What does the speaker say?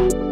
you